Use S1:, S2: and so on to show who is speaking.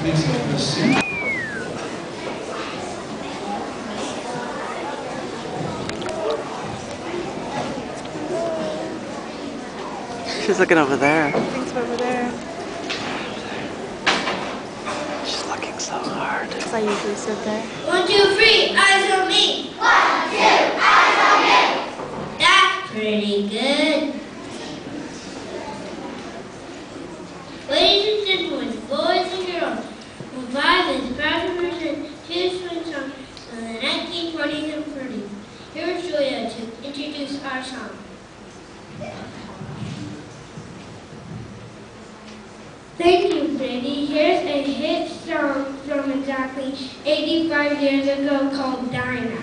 S1: She's looking over there.
S2: Thanks over there.
S1: She's looking so hard.
S2: Because I usually sit there.
S3: One, two, three, eyes on me. One, two, eyes on me. That's pretty good. Our. Thank you, Brady. Here's a hit song from exactly 85 years ago called Dinah.